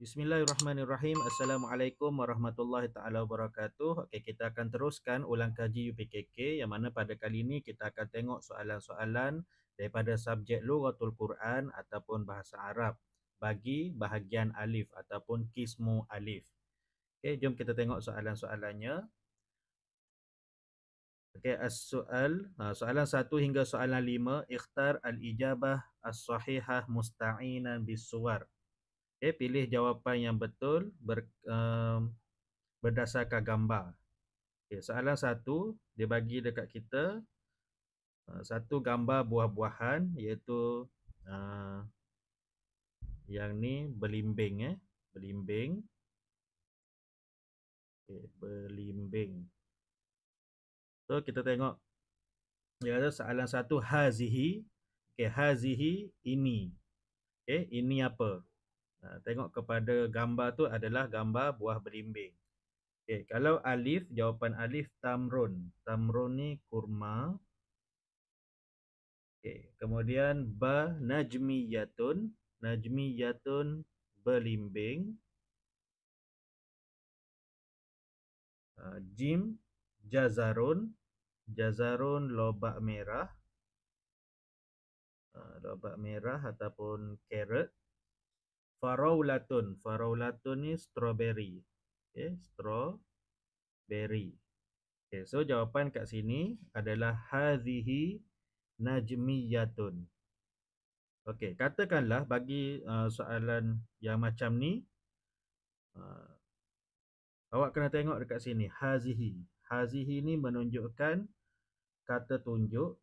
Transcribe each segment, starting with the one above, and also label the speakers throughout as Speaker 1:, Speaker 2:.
Speaker 1: Bismillahirrahmanirrahim. Assalamualaikum warahmatullahi taala wabarakatuh. Okey, kita akan teruskan ulang kaji UPKK yang mana pada kali ini kita akan tengok soalan-soalan daripada subjek Lughatul Quran ataupun bahasa Arab bagi bahagian alif ataupun kismu alif. Okey, jom kita tengok soalan-soalannya. Okey, as-soal, ha, soalan satu hingga soalan lima, ikhtar al-ijabah as-sahihah musta'inan bis-suwar. Okay, pilih jawapan yang betul ber, um, berdasarkan gambar. Okay, soalan satu, dia bagi dekat kita uh, satu gambar buah-buahan iaitu uh, yang ni belimbing eh, belimbing. Okay, belimbing. So kita tengok dia ada soalan satu hazihi. Okay, hazihi ini. Okay, ini apa? Ha, tengok kepada gambar tu adalah gambar buah belimbing. Okay, kalau alif, jawapan alif tamrun. Tamrun ni kurma. Okay, kemudian ba najmiyatun. Najmiyatun belimbing. Uh, jim jazarun. Jazarun lobak merah. Uh, lobak merah ataupun carrot. Faraulatun. Faraulatun ni strawberry. Okay, strawberry. Okay, so jawapan kat sini adalah hadhihi najmiyatun. Okay, katakanlah bagi uh, soalan yang macam ni, uh, awak kena tengok dekat sini, hazihi. Hazihi ni menunjukkan kata tunjuk.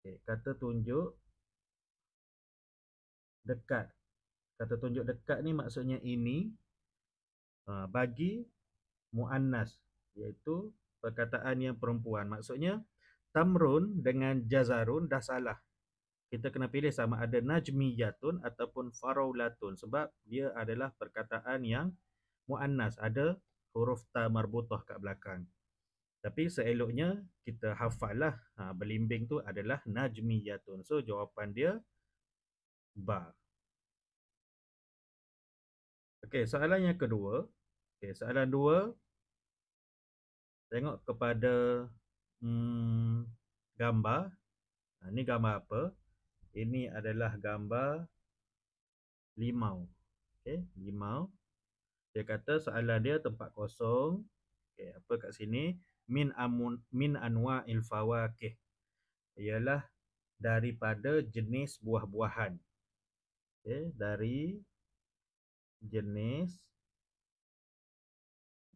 Speaker 1: Okay, kata tunjuk dekat kata tunjuk dekat ni maksudnya ini uh, bagi muannas iaitu perkataan yang perempuan. Maksudnya tamrun dengan jazarun dah salah. Kita kena pilih sama ada najmiyatun ataupun faraulatun sebab dia adalah perkataan yang muannas. Ada huruf ta marbutah kat belakang. Tapi seeloknya kita hafallah ha, belimbing tu adalah najmiyatun. So jawapan dia ba Okey, soalan yang kedua. Okey, soalan dua. Tengok kepada hmm, gambar. Ha, ini gambar apa? Ini adalah gambar limau. Okey, limau. Dia kata soalan dia tempat kosong. Okey, apa kat sini? Min amun min anwa il fawakih. Ialah daripada jenis buah-buahan. Okey, dari jenis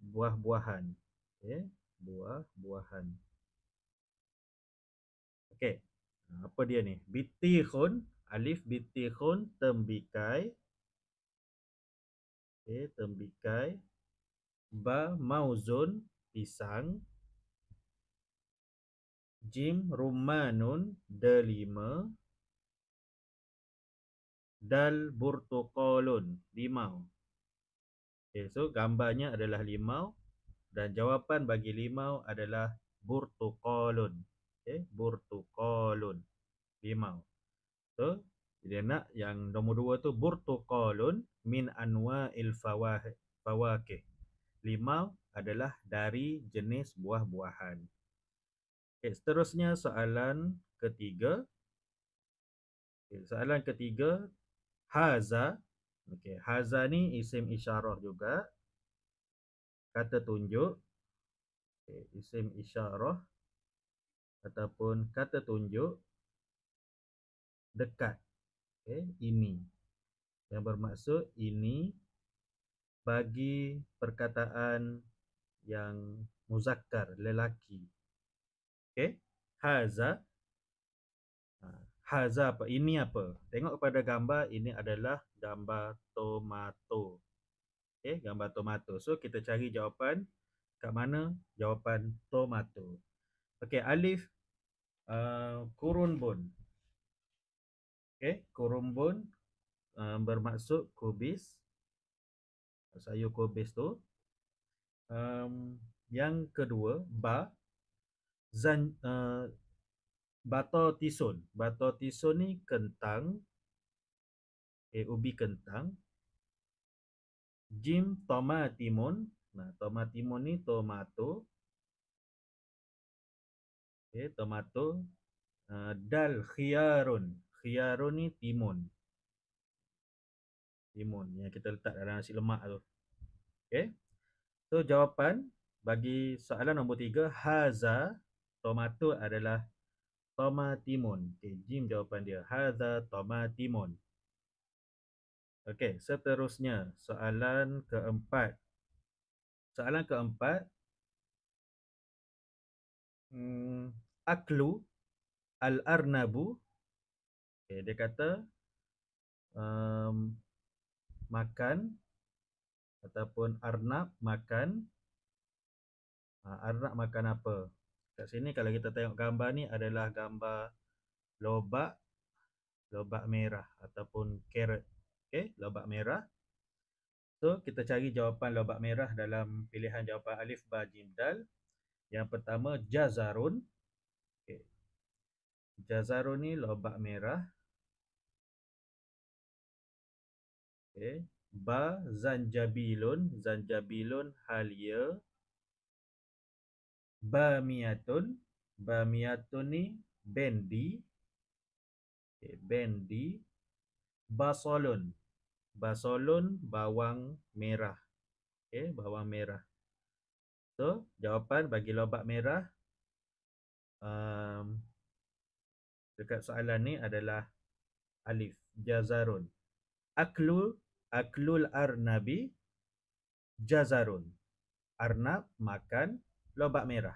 Speaker 1: buah-buahan. Okay. Buah-buahan. Okey. Apa dia ni? Bitikhun. Alif bitikhun tembikai. Okey, tembikai. Ba mauzun pisang. Jim rumanun delima dal burtuqalun limau. Okay, so gambarnya adalah limau dan jawapan bagi limau adalah burtuqalun. Okay, burtuqalun limau. So dia nak yang nombor dua tu burtuqalun min anwa il fawakih. Limau adalah dari jenis buah-buahan. Okay, seterusnya soalan ketiga. Okay, soalan ketiga haza okey haza ni isim isyarah juga. Kata tunjuk okey isim isyarah ataupun kata tunjuk dekat okey ini. Yang bermaksud ini bagi perkataan yang muzakkar lelaki. Okey haza ha haza apa? Ini apa? Tengok kepada gambar ini adalah gambar tomato. Okey gambar tomato. So kita cari jawapan. Kat mana jawapan tomato? Okey alif uh, kurun bun. Okey kurun bun uh, bermaksud kubis. Sayur kubis tu. Um, yang kedua ba. Zan uh, Bato tison. Bato tison ni kentang. Eh, ubi kentang. Jim tomatimun. Nah, tomatimun ni tomato. Okey, tomato. Uh, dal khiyarun. Khiyarun ni timun. Timun yang kita letak dalam nasi lemak tu. Okey. So jawapan bagi soalan nombor tiga, haza tomato adalah tomatimun. Okey, Jim jawapan dia. Haza tomatimun. Okey, seterusnya soalan keempat. Soalan keempat. Hmm, aklu al-arnabu. Okay, dia kata um, makan ataupun arnab makan. Uh, arnab makan apa? Kat sini kalau kita tengok gambar ni adalah gambar lobak lobak merah ataupun carrot. Okey, lobak merah. So, kita cari jawapan lobak merah dalam pilihan jawapan alif ba jim dal. Yang pertama jazarun. Okey. Jazarun ni lobak merah. Okey. Ba zanjabilun, zanjabilun halia. Bamiatun, bamiatun ni bendi. Okey, bendi. Basolun, basolun bawang merah. Okey, bawang merah. So, jawapan bagi lobak merah um, dekat soalan ni adalah alif jazarun. Aklu aklul arnabi jazarun. Arnab makan lobak merah.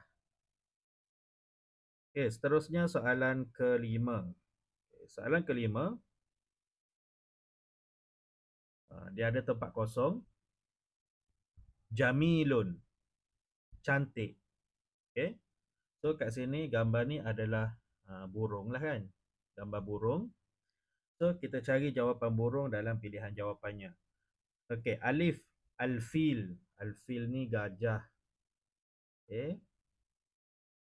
Speaker 1: Okey, seterusnya soalan kelima. Soalan kelima Ah, dia ada tempat kosong. Jamilun. Cantik. Okay. So kat sini gambar ni adalah uh, burung lah kan. Gambar burung. So kita cari jawapan burung dalam pilihan jawapannya. Okay. Alif. Alfil. Alfil ni gajah. Okay.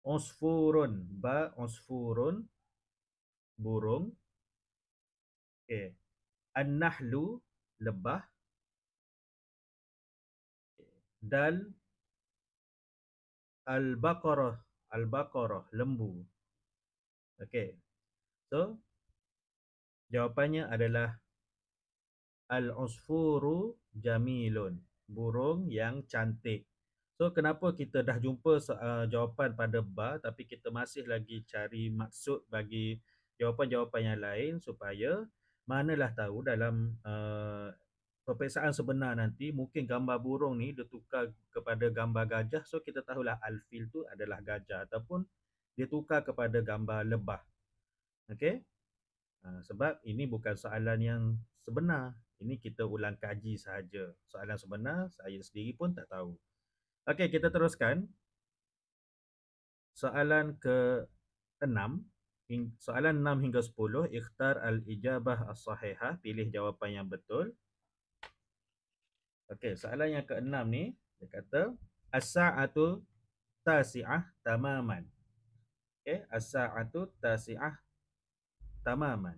Speaker 1: Osfurun. Ba osfurun. Burung. Okay. An-nahlu lebah dan al-baqarah al-baqarah lembu okey so jawapannya adalah al-usfuru jamilun burung yang cantik so kenapa kita dah jumpa uh, jawapan pada ba tapi kita masih lagi cari maksud bagi jawapan-jawapan yang lain supaya manalah tahu dalam uh, peperiksaan sebenar nanti. Mungkin gambar burung ni dia tukar kepada gambar gajah. So kita tahulah alfil tu adalah gajah ataupun dia tukar kepada gambar lebah. Okey? Uh, sebab ini bukan soalan yang sebenar. Ini kita ulang kaji sahaja. Soalan sebenar saya sendiri pun tak tahu okey kita teruskan. Soalan ke enam soalan 6 hingga 10 ikhtar al-ijabah as-sahihah pilih jawapan yang betul. Okey soalan yang ke-6 ni dia kata as-sa'atu tasi'ah tamaman. Okey as-sa'atu tasi'ah tamaman.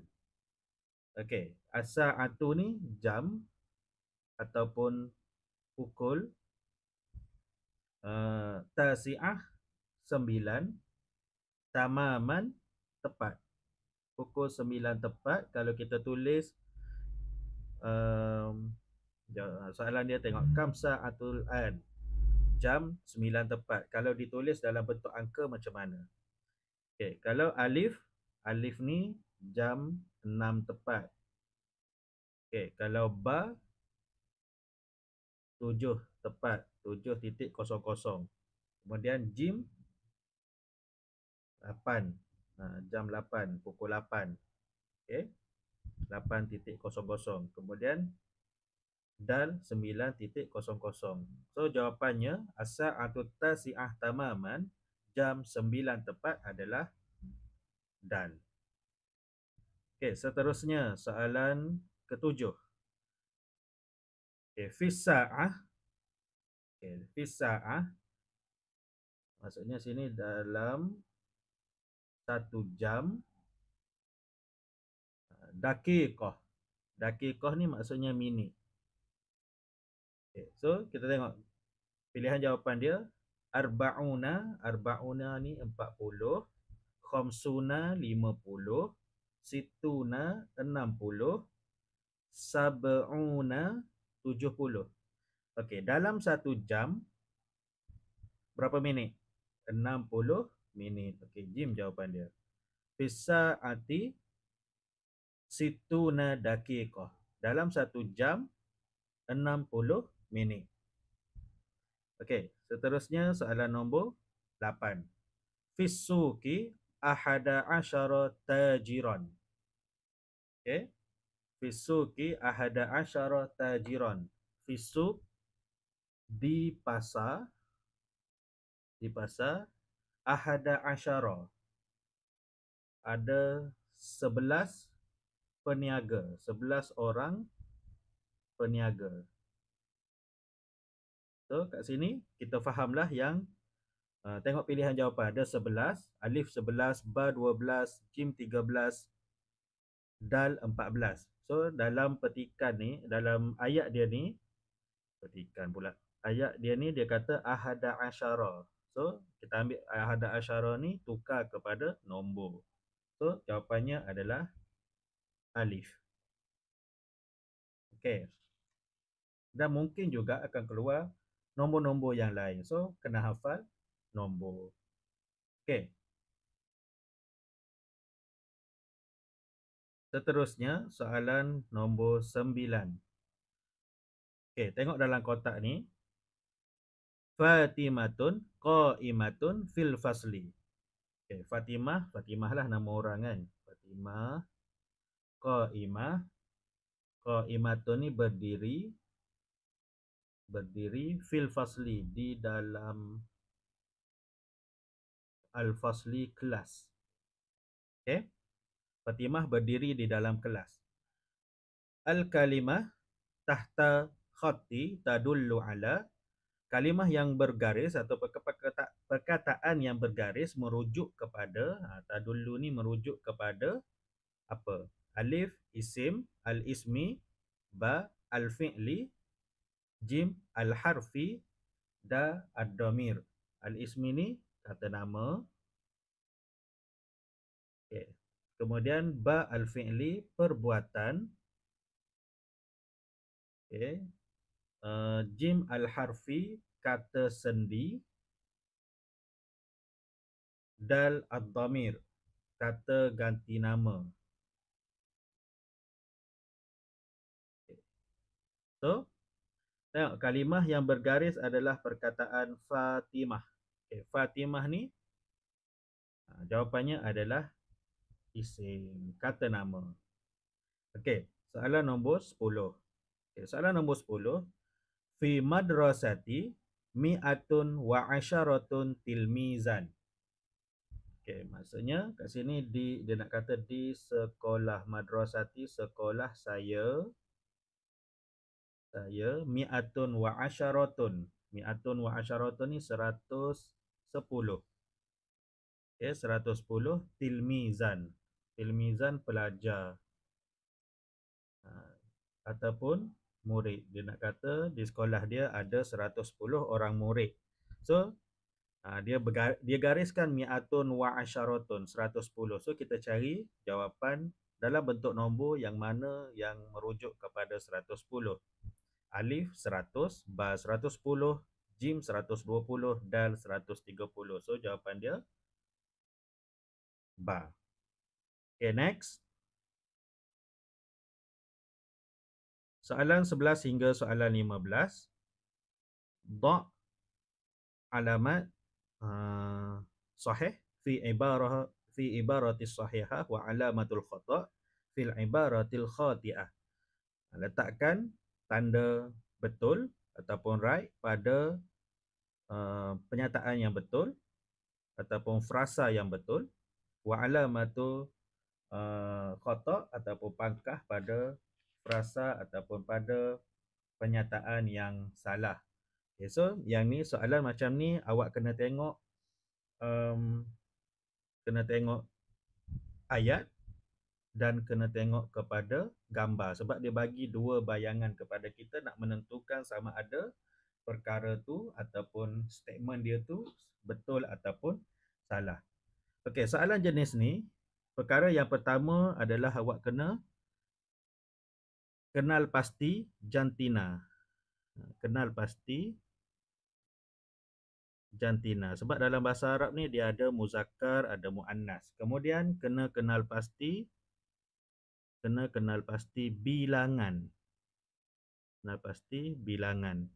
Speaker 1: Okey as-sa'atu ni jam ataupun pukul uh, tasi'ah 9 tamaman tepat. Pukul 9 tepat kalau kita tulis um, soalan dia tengok kamsa atul an jam 9 tepat. Kalau ditulis dalam bentuk angka macam mana? Okey, kalau alif alif ni jam 6 tepat. Okey, kalau ba 7 tepat, 7.00. Kemudian jim 8 Ha, jam 8 pukul 8 okey 8.00 kemudian dal 9.00 so jawapannya as-sa'atu tasi'ah tamaman jam 9 tepat adalah dal. Okey seterusnya soalan ketujuh. Okey fi sa'ah okey fi sa'ah maksudnya sini dalam satu jam. Dakiqah dakiqah ni maksudnya minit Okay, so kita tengok pilihan jawapan dia. Arba'una, arba'una ni 40, khamsuna 50, situna 60, sab'una 70. Okey, dalam satu jam berapa minit? 60 minit. Okey, Jim jawapan dia. Fisa'ati situna daqiqah. Dalam satu jam 60 minit. Okey, seterusnya soalan nombor 8. Fisuki ahada asyara tajiran. Okey. Fisuki ahada asyara tajiran. Fisuk di pasar di pasar ahada asyara ada sebelas peniaga, sebelas orang peniaga. So kat sini kita fahamlah yang uh, tengok pilihan jawapan ada 11, alif 11, ba 12, jim 13, dal 14. So dalam petikan ni, dalam ayat dia ni petikan pula. Ayat dia ni dia kata ahada asyara. So kita ambil ahada asyara ni tukar kepada nombor. So jawapannya adalah alif. Okey. Dan mungkin juga akan keluar nombor-nombor yang lain. So, kena hafal nombor. Okey. Seterusnya, soalan nombor sembilan. Okey, tengok dalam kotak ni. Fatimatun qa'imatun fil fasli. Okey, Fatimah, Fatimah lah nama orang kan. Fatimah qa'imah. Qa'imatun ni berdiri berdiri fil fasli di dalam al fasli kelas. Okey. Fatimah berdiri di dalam kelas. Al kalimah tahta khatti tadullu ala kalimah yang bergaris atau perkataan yang bergaris merujuk kepada ha, tadullu ni merujuk kepada apa? Alif isim al ismi ba al fi'li Jim al-harfi da ad-damir. Al-ismi ni kata nama. Okay. Kemudian ba al-fi'li perbuatan. Okay. Uh, jim al-harfi kata sendi. Dal ad-damir kata ganti nama. So, Tengok kalimah yang bergaris adalah perkataan Fatimah. Okay, Fatimah ni ha, jawapannya adalah isim, kata nama. Okey, soalan nombor 10. Okay, soalan nombor 10. Fi madrasati mi'atun wa asyaratun tilmizan. Okey, maksudnya kat sini di dia nak kata di sekolah madrasati sekolah saya saya mi'atun wa asyaratun. Mi'atun wa asyaratun ni seratus sepuluh. Okay, seratus sepuluh tilmizan. Tilmizan pelajar. Ha, ataupun murid. Dia nak kata di sekolah dia ada seratus sepuluh orang murid. So, ha, dia bergar, dia gariskan mi'atun wa asyaratun seratus sepuluh. So, kita cari jawapan dalam bentuk nombor yang mana yang merujuk kepada seratus sepuluh alif 100, ba 110, jim 120, dal 130. So jawapan dia ba. Okay, next. Soalan 11 hingga soalan 15. Da' alamat uh, sahih fi ibarah fi ibarati sahihah wa alamatul khata' fil ibaratil khati'ah. Letakkan tanda betul ataupun right pada uh, penyataan yang betul ataupun frasa yang betul wa alamatu uh, khata ataupun pangkah pada frasa ataupun pada penyataan yang salah. Okay, so yang ni soalan macam ni awak kena tengok um, kena tengok ayat dan kena tengok kepada gambar sebab dia bagi dua bayangan kepada kita nak menentukan sama ada perkara tu ataupun statement dia tu betul ataupun salah. Okey, soalan jenis ni perkara yang pertama adalah awak kena kenal pasti jantina. Kenal pasti jantina. Sebab dalam bahasa Arab ni dia ada muzakkar, ada muannas. Kemudian kena kenal pasti kena kenal pasti bilangan. Kenal pasti bilangan.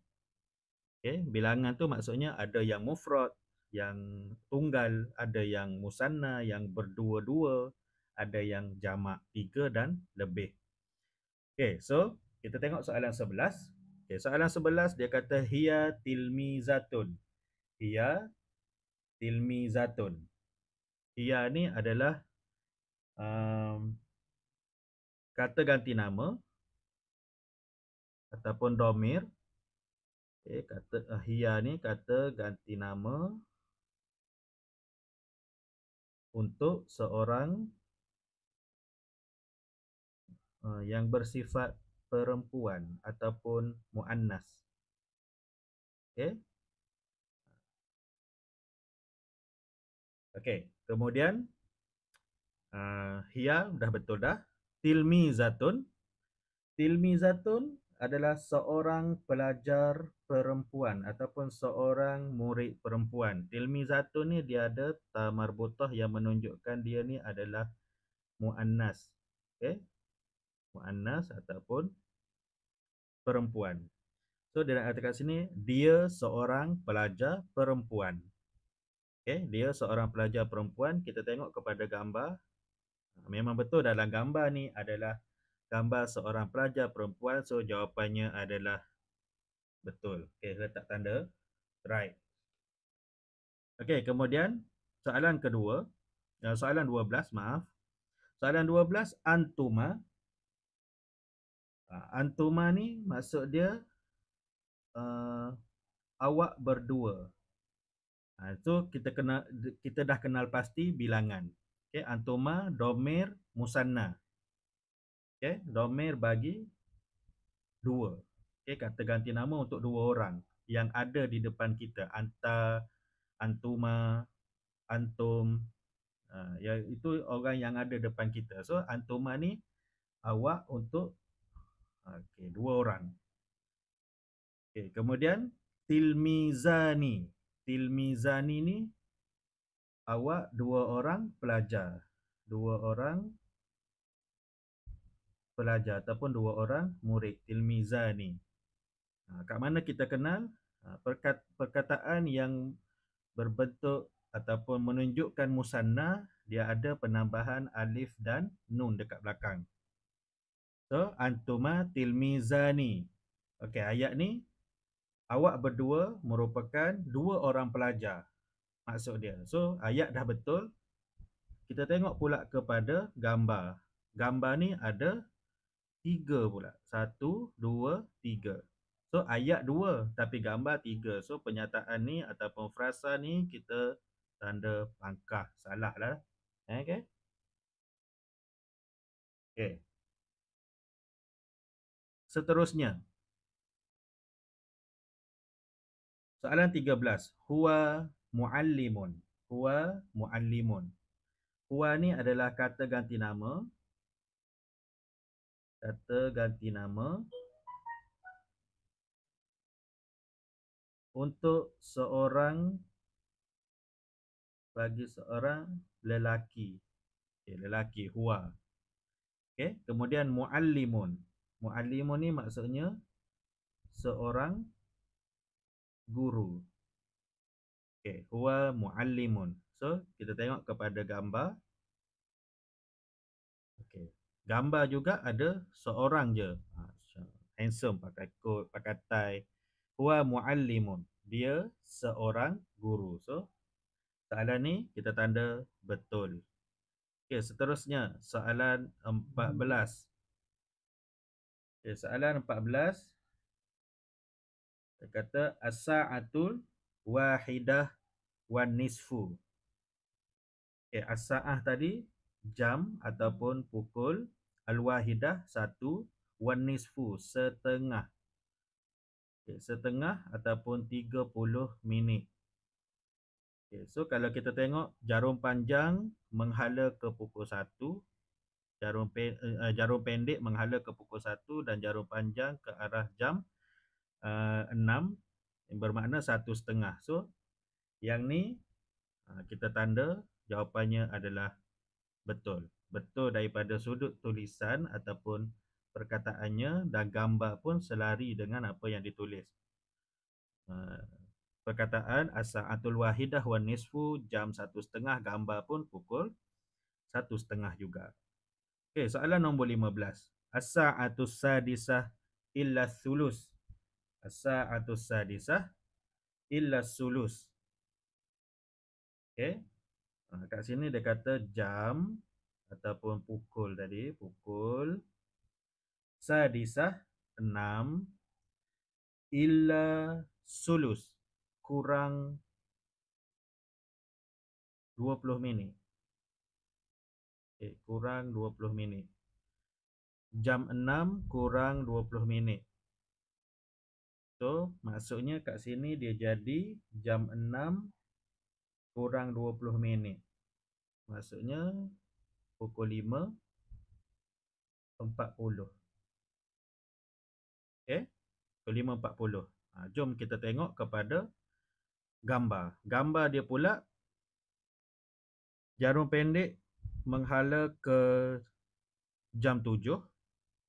Speaker 1: Okay, bilangan tu maksudnya ada yang mufrad, yang tunggal, ada yang musanna, yang berdua-dua, ada yang jamak tiga dan lebih. Okay, so kita tengok soalan sebelas. Okay, soalan sebelas dia kata hiya tilmizatun. Hiya tilmizatun. Hiya ni adalah um, kata ganti nama ataupun domir okay, kata uh, hiya ni kata ganti nama untuk seorang uh, yang bersifat perempuan ataupun muannas. Okey? Okey kemudian uh, hiya dah betul dah. Tilmizatun tilmizatun adalah seorang pelajar perempuan ataupun seorang murid perempuan. Tilmizatun ni dia ada ta marbutah yang menunjukkan dia ni adalah muannas. Okey muannas ataupun perempuan so nak katakan sini dia seorang pelajar perempuan okey dia seorang pelajar perempuan kita tengok kepada gambar Memang betul dalam gambar ni adalah gambar seorang pelajar perempuan. So jawapannya adalah betul. Okey, letak tanda right. Okey, kemudian soalan kedua. Eh, soalan 12, maaf. Soalan 12, antuma. Ah, antuma ni maksud dia uh, awak berdua. Ha, so kita kena kita dah kenal pasti bilangan. Okey, antuma domir musanna. Okey, domir bagi dua. Okey, kata ganti nama untuk dua orang yang ada di depan kita. Anta, antuma, antum. Uh, ya itu orang yang ada depan kita. So antuma ni awak untuk okey, dua orang. Okey, kemudian tilmizani. Tilmizani ni awak dua orang pelajar. Dua orang pelajar ataupun dua orang murid tilmizani. Ha, kat mana kita kenal ha, perkat, perkataan yang berbentuk ataupun menunjukkan musanna dia ada penambahan alif dan nun dekat belakang. So antuma tilmizani. Okey ayat ni awak berdua merupakan dua orang pelajar maksud dia. So ayat dah betul. Kita tengok pula kepada gambar. Gambar ni ada tiga pula. Satu, dua, tiga. So ayat dua tapi gambar tiga. So pernyataan ni ataupun frasa ni kita tanda pangkah. Salah lah. Eh, okay. Okay. Seterusnya. Soalan 13. Huwa muallimun. Huwa muallimun. Huwa ni adalah kata ganti nama. Kata ganti nama. Untuk seorang bagi seorang lelaki. Okay, lelaki huwa. Okay, kemudian muallimun. Muallimun ni maksudnya seorang guru. Okey, huwa muallimun. So, kita tengok kepada gambar. Okey. Gambar juga ada seorang je. Ha, handsome pakai coat, pakai tie. Huwa muallimun. Dia seorang guru. So, soalan ni kita tanda betul. Okey, seterusnya soalan 14. Okey, soalan 14. Dia kata as-sa'atul wahidah wan nisfu. Okay, as-sa'ah tadi jam ataupun pukul. Al-wahidah satu. Wan nisfu setengah. Okay, setengah ataupun 30 minit. Okay, so kalau kita tengok jarum panjang menghala ke pukul 1 jarum pe, uh, jarum pendek menghala ke pukul 1 dan jarum panjang ke arah jam uh, 6 yang bermakna satu setengah so yang ni uh, kita tanda jawapannya adalah betul betul daripada sudut tulisan ataupun perkataannya dan gambar pun selari dengan apa yang ditulis. Uh, perkataan as-sa'atul wahidah wan nisfu jam satu setengah gambar pun pukul satu setengah juga. Okey, soalan nombor 15. As-sa'atus sadisah illa sulus. As-sa'atus sadisah illa sulus. Okey. Uh, kat sini dia kata jam ataupun pukul tadi, pukul sadisah enam illa sulus kurang 20 minit. Okay, kurang 20 minit. Jam 6 kurang 20 minit. So, maksudnya kat sini dia jadi jam 6 kurang 20 minit. Maksudnya pukul 5 40. Okey. Pukul 5 40. Ha, jom kita tengok kepada gambar. Gambar dia pula jarum pendek menghala ke jam 7.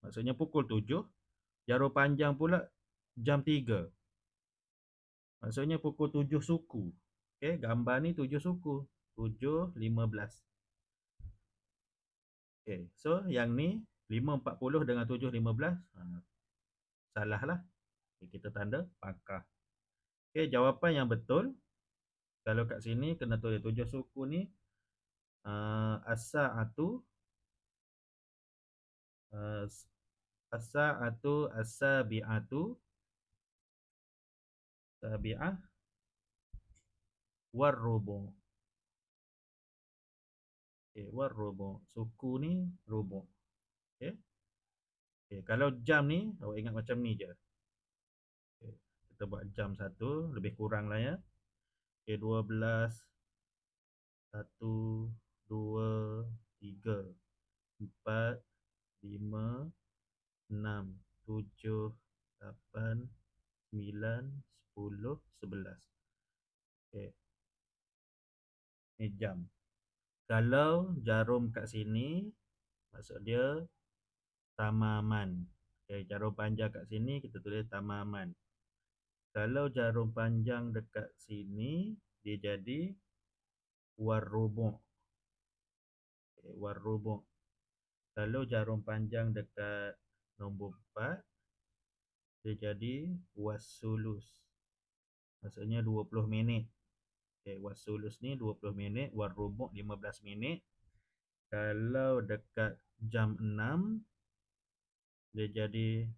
Speaker 1: Maksudnya pukul 7. Jarum panjang pula jam 3. Maksudnya pukul 7 suku. Okey, gambar ni 7 suku. 7 15. Okay, so yang ni 5.40 dengan 7.15 ha, Salah lah okay, Kita tanda pakar Okay, jawapan yang betul Kalau kat sini kena tulis 7 suku ni Eh, as-sa'atu eh, as-sa'atu as-sabi'atu sabi'ah okay, okey warrubu suku ni rubu okey okey kalau jam ni awak ingat macam ni je. Okay. kita buat jam satu lebih kurang lah ya. Okey 12 satu dua, tiga, empat, lima, enam, tujuh, lapan, sembilan, sepuluh, sebelas. Okay. Ini jam kalau jarum kat sini maksud dia tamaman okay, jarum panjang kat sini kita tulis tamaman kalau jarum panjang dekat sini dia jadi warrubu' okay, warrubu' kalau jarum panjang dekat nombor 4 dia jadi wasulus maksudnya 20 minit Okay, wasulus ni 20 minit, warubuk 15 minit. Kalau dekat jam 6, dia jadi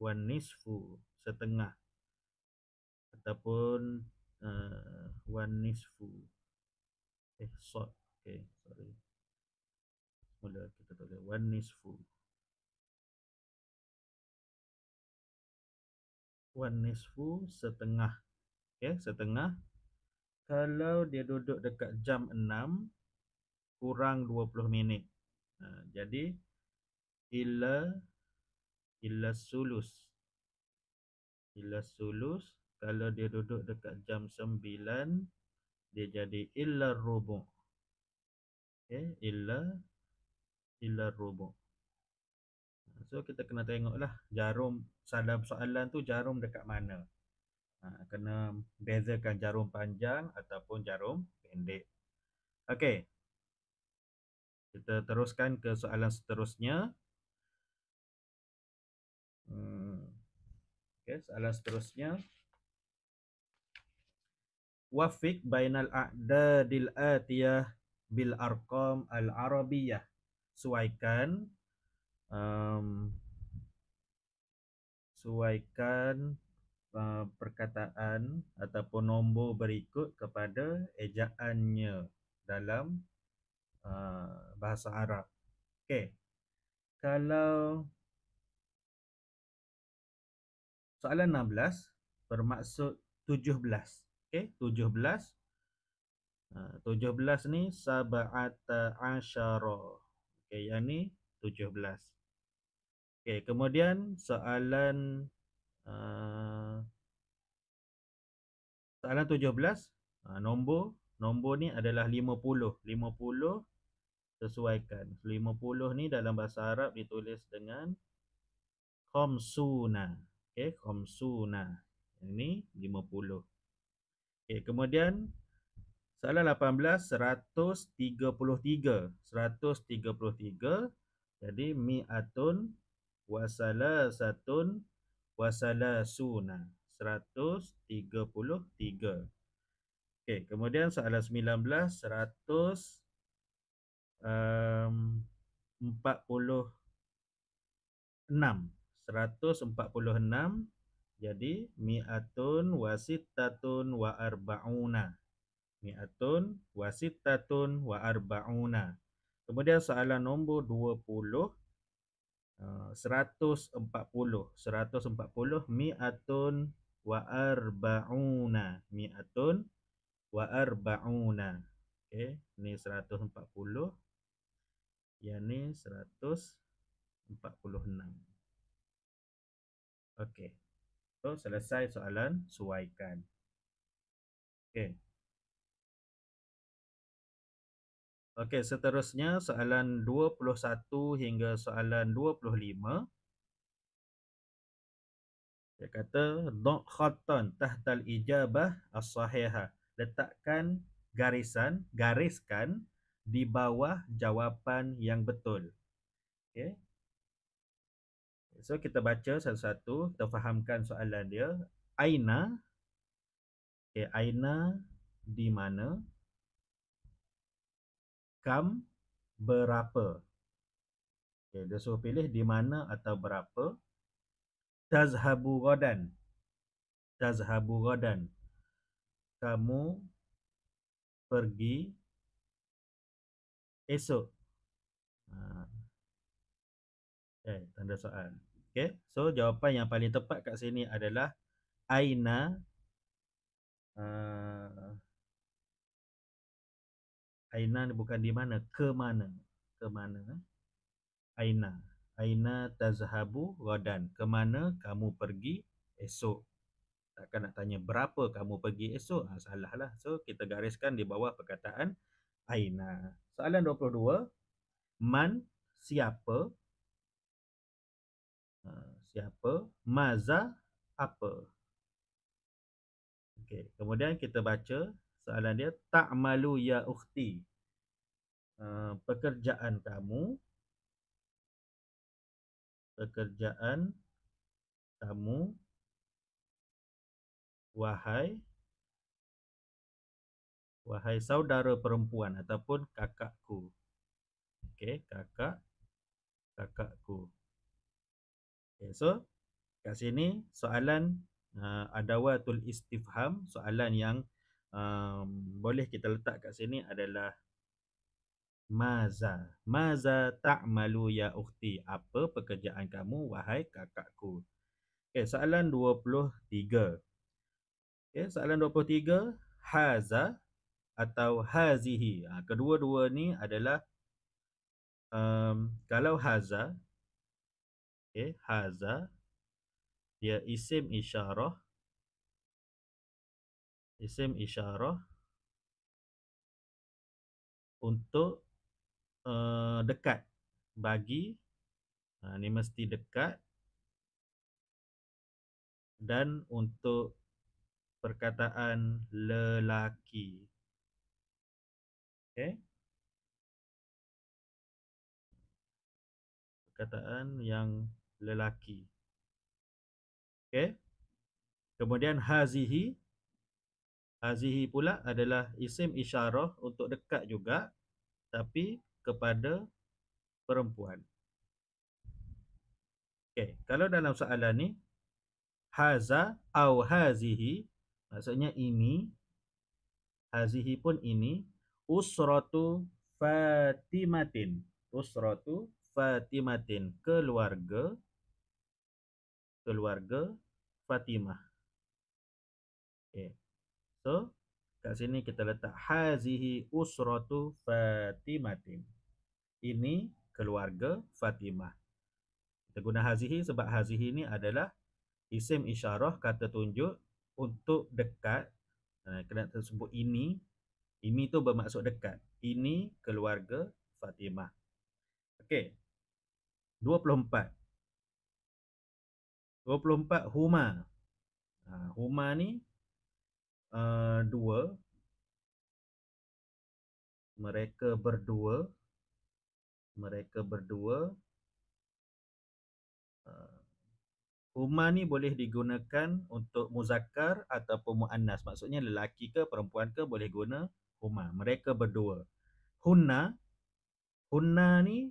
Speaker 1: wanisfu, setengah. Ataupun uh, wanisfu. Eh, sort. Okay, sorry. Mula kita tulis wanisfu. Wanisfu setengah. Okay, setengah kalau dia duduk dekat jam 6 kurang 20 minit. Ha, jadi illa illa sulus. Illa sulus kalau dia duduk dekat jam 9 dia jadi illa rubu. Okey, illa illa rubu. Ha, so kita kena tengoklah jarum dalam soalan tu jarum dekat mana. Ha, kena bezakan jarum panjang ataupun jarum pendek. Okey. Kita teruskan ke soalan seterusnya. Hmm. okey soalan seterusnya. Wafiq bainal a'dadil atiyah bil arqam al arabiyah suaikan um, suaikan Uh, perkataan ataupun nombor berikut kepada ejaannya dalam uh, bahasa Arab. Okey. Kalau soalan 16 bermaksud 17. Okey, 17. Uh, 17 ni sab'ata asyara. Okey, yang ni 17. Okey, kemudian soalan uh, soalan 17 uh, nombor nombor ni adalah 50. 50 sesuaikan. 50 ni dalam bahasa Arab ditulis dengan khamsuna. Okey, khamsuna. Ini 50. Okey, kemudian soalan 18 133. 133 jadi mi'atun wasalasatun wasalasuna. 133. Okey, kemudian soalan 19 100 um, 46 146 jadi mi'atun wasittatun wa arba'una mi'atun wasittatun wa arba'una. Kemudian soalan nombor 20 uh, 140 140 mi'atun wa arba'una. Mi'atun wa arba'una. Okey ni 140 yang ni 146 okey so selesai soalan suaikan. Okey okey seterusnya soalan 21 hingga soalan 25 dia kata dha khattan tahtal ijabah as-sahihah letakkan garisan, gariskan di bawah jawapan yang betul. Okay. So kita baca satu-satu, kita fahamkan soalan dia. Aina, okay, aina di mana? Kam berapa? Okay, dia suruh pilih di mana atau berapa. Tazhabu godan. Tazhabu godan. Kamu pergi esok. Ha. Okay, tanda soal. Okay, so jawapan yang paling tepat kat sini adalah Aina uh, Aina bukan di mana, ke mana? Ke mana? Eh? Aina. Aina tazhabu gadan. Ke mana kamu pergi esok? takkan nak tanya berapa kamu pergi esok ha, salah lah so kita gariskan di bawah perkataan aina soalan 22 man siapa ha, siapa maza apa okey kemudian kita baca soalan dia ta'malu ya ukhti uh, pekerjaan kamu pekerjaan kamu wahai wahai saudara perempuan ataupun kakakku. Okey, kakak kakakku. Okey, so kat sini soalan uh, adawatul istifham, soalan yang um, boleh kita letak kat sini adalah maza. Maza ta'malu ya ukhti? Apa pekerjaan kamu wahai kakakku? Okey, soalan 23. Okay, soalan 23 haza atau hazihi. Ha, kedua-dua ni adalah um, kalau haza okay, haza dia isim isyarah isim isyarah untuk uh, dekat bagi ha, ni mesti dekat dan untuk perkataan lelaki. Okay. Perkataan yang lelaki. Okay. Kemudian hazihi. Hazihi pula adalah isim isyarah untuk dekat juga. Tapi kepada perempuan. Okay. Kalau dalam soalan ni. Haza au hazihi. Maksudnya ini hazihi pun ini usratu Fatimatin. Usratu Fatimatin. Keluarga. Keluarga Fatimah. Okay. So, kat sini kita letak hazihi usratu Fatimatin. Ini keluarga Fatimah. Kita guna hazihi sebab hazihi ini adalah isim isyarah kata tunjuk untuk dekat. Kena tersebut ini. Ini tu bermaksud dekat. Ini keluarga Fatimah. Okey. 24. 24 huma. Ha, huma ni uh, dua. Mereka berdua. Mereka berdua. Uh, huma ni boleh digunakan untuk muzakkar ataupun muannas. Maksudnya lelaki ke perempuan ke boleh guna huma. Mereka berdua. Hunna. Hunna ni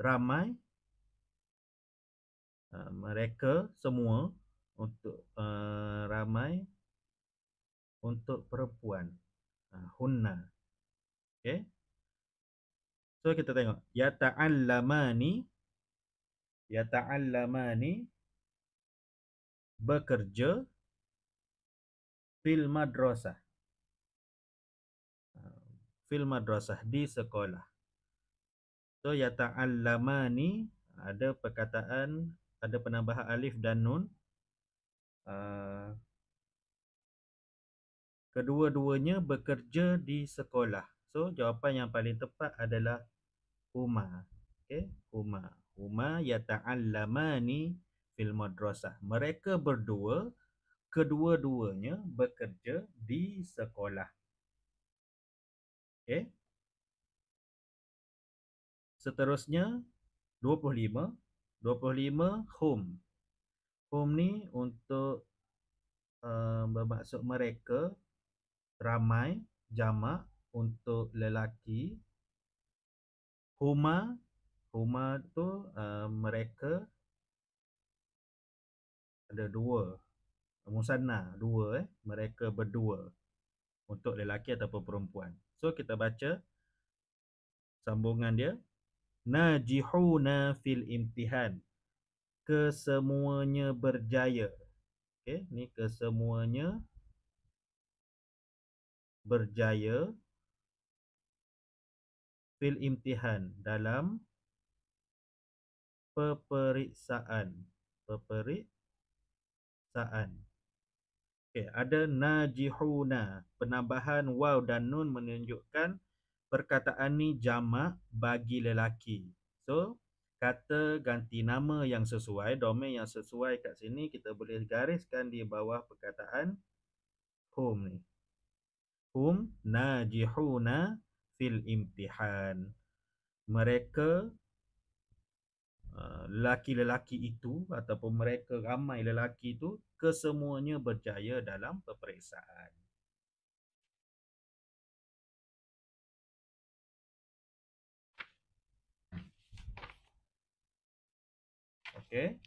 Speaker 1: ramai Uh, mereka semua untuk uh, ramai untuk perempuan. Uh, hunna. Okey. So kita tengok. Ya ta'allamani ya ta'allamani bekerja fil madrasah. Uh, fil madrasah di sekolah. So ya ta'allamani ada perkataan ada penambahan alif dan nun. Uh, kedua-duanya bekerja di sekolah. So jawapan yang paling tepat adalah huma. Okey, huma. Huma yata'allamani fil madrasah. Mereka berdua kedua-duanya bekerja di sekolah. Okey. Seterusnya 25 25 home. Home ni untuk uh, bermaksud mereka ramai jamak untuk lelaki. Huma huma tu uh, mereka ada dua. Musanna dua eh mereka berdua untuk lelaki ataupun perempuan. So kita baca sambungan dia najihuna fil imtihan kesemuanya berjaya okey ni kesemuanya berjaya fil imtihan dalam peperiksaan peperiksaan okey ada najihuna penambahan waw dan nun menunjukkan perkataan ni jamak bagi lelaki. So, kata ganti nama yang sesuai, domain yang sesuai kat sini kita boleh gariskan di bawah perkataan hum ni. Hum najihuna fil imtihan. Mereka uh, lelaki-lelaki itu ataupun mereka ramai lelaki itu kesemuanya berjaya dalam peperiksaan. Okey.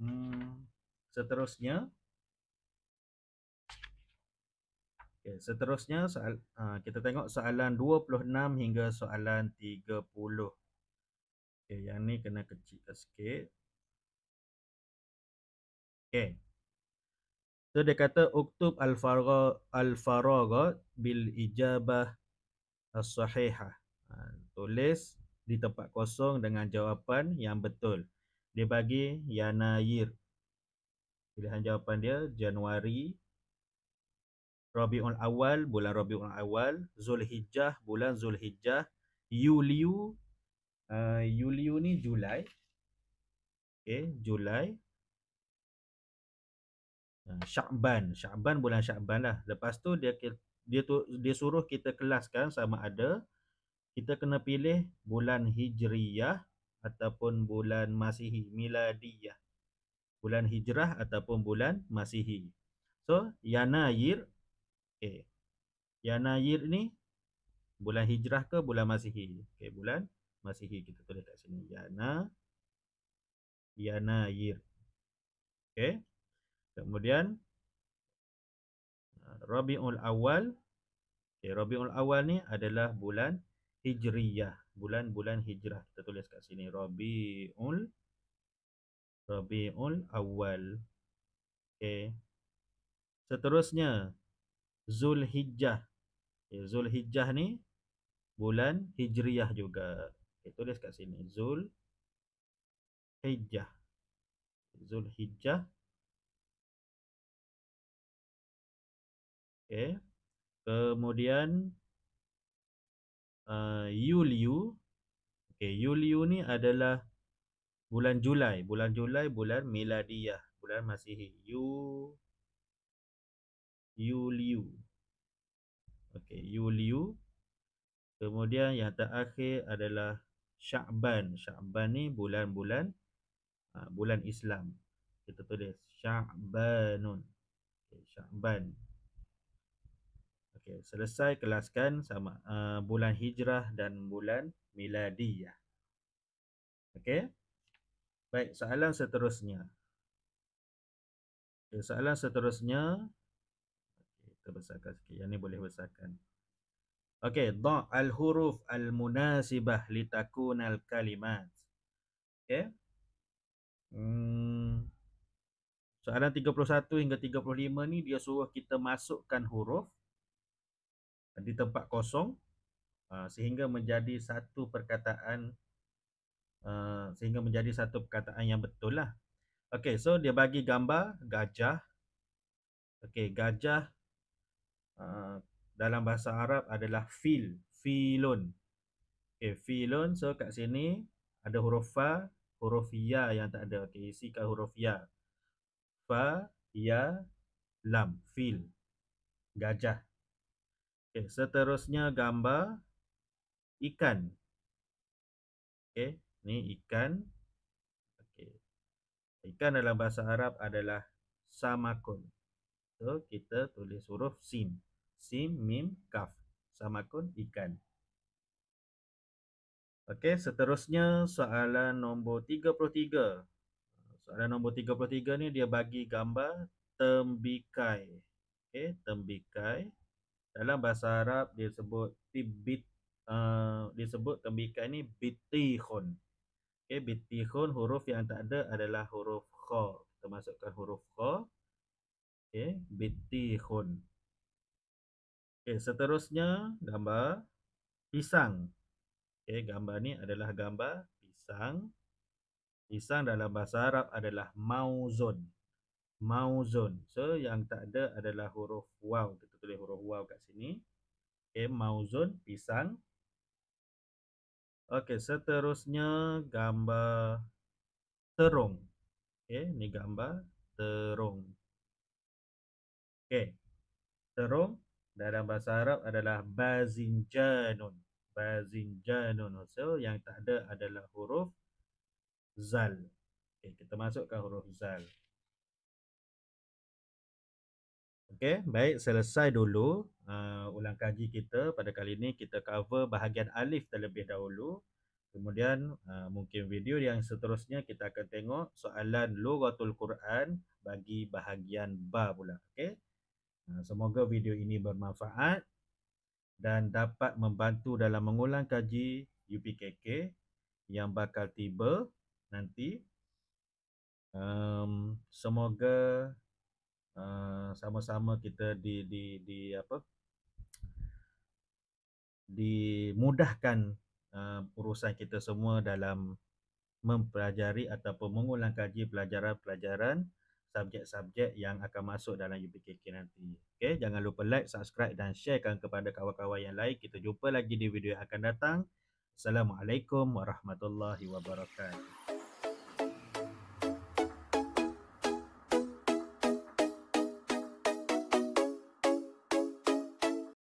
Speaker 1: Hmm, seterusnya Okey, seterusnya soal uh, kita tengok soalan 26 hingga soalan 30. Okey, yang ni kena kecilkan sikit. Okey. So dia kata uktub al-faragha al-faragha bil ijabah as-sahihah. Uh, tulis di tempat kosong dengan jawapan yang betul. Dia bagi Yanayir. Pilihan jawapan dia Januari, Rabiul Awal, bulan Rabiul Awal, Zulhijjah, bulan Zulhijjah, Yuliu, uh, Yuliu ni Julai. Okay, Julai. Uh, Syakban, Syakban bulan Syakban lah. Lepas tu dia dia tu dia suruh kita kelaskan sama ada kita kena pilih bulan Hijriyah ataupun bulan Masihi, Miladiyah. Bulan Hijrah ataupun bulan Masihi. So, Yanayir, okay. Yanayir ni bulan Hijrah ke bulan Masihi? Okay, bulan Masihi kita tulis kat sini. Yana, Yanayir. Okay. Kemudian, Rabiul Awal. Okay, Rabiul Awal ni adalah bulan Hijriyah. Bulan-bulan hijrah. Kita tulis kat sini. Rabi'ul Rabi'ul Awal. Okay. Seterusnya. Zulhijjah. Okay, Zulhijjah ni bulan Hijriyah juga. Okay, tulis kat sini. Zul Hijjah. Zulhijjah. Okay. Kemudian uh, Yuliu. Okay, Yuliu ni adalah bulan Julai. Bulan Julai bulan Miladiyah. Bulan Masihi. Yu Yuliu. Okay, Yuliu. Kemudian yang terakhir adalah Sya'ban. Sya'ban ni bulan-bulan uh, bulan Islam. Kita tulis Sya'banun. Okay, Sya'ban. Okey, selesai kelaskan sama uh, bulan Hijrah dan bulan Miladiyah. Okey. Baik, soalan seterusnya. Okay, soalan seterusnya. Kita besarkan sikit. Yang ni boleh besarkan. Okey, dha' al-huruf al-munasibah litakuna al-kalimat. Okey. Hmm. Soalan 31 hingga 35 ni dia suruh kita masukkan huruf di tempat kosong uh, sehingga menjadi satu perkataan uh, sehingga menjadi satu perkataan yang betul lah. Okay, so dia bagi gambar gajah. Okay, gajah uh, dalam bahasa Arab adalah fil, filun. Okay, filun. So kat sini ada huruf fa, huruf ya yang tak ada. Okay, isikan huruf ya. Fa, ya, lam, fil. Gajah. Okay, seterusnya gambar ikan. Okay, ni ikan. Okay. Ikan dalam bahasa Arab adalah samakun. So, kita tulis huruf sin. Sim, mim, kaf. Samakun, ikan. Okey, seterusnya soalan nombor 33. Soalan nombor 33 ni dia bagi gambar tembikai. Okey, tembikai. Dalam bahasa Arab dia sebut tibit uh, dia sebut tembikai ni bitihun. Okey, bitihun huruf yang tak ada adalah huruf kha. Kita masukkan huruf kha. Okey, bitihun. Okey, seterusnya gambar pisang. Okey, gambar ni adalah gambar pisang. Pisang dalam bahasa Arab adalah mauzun. Mauzun. So yang tak ada adalah huruf waw. Kita tulis huruf waw kat sini. Okey, mauzun pisang. Okey, seterusnya gambar terung. Okey, ni gambar terung. Okey. Terung dalam bahasa Arab adalah bazinjanun. Bazinjanun. So yang tak ada adalah huruf zal. Okay, kita masukkan huruf zal. Okey, baik selesai dulu uh, ulang kaji kita pada kali ini kita cover bahagian alif terlebih dahulu. Kemudian uh, mungkin video yang seterusnya kita akan tengok soalan lughatul Quran bagi bahagian ba pula. Okey. Ha, semoga video ini bermanfaat dan dapat membantu dalam mengulang kaji UPKK yang bakal tiba nanti. Um, semoga uh, sama-sama kita di di di apa dimudahkan uh, urusan kita semua dalam mempelajari ataupun mengulang kaji pelajaran-pelajaran subjek-subjek yang akan masuk dalam UPKK nanti. Okay, jangan lupa like, subscribe dan sharekan kepada kawan-kawan yang lain. Kita jumpa lagi di video yang akan datang. Assalamualaikum warahmatullahi wabarakatuh.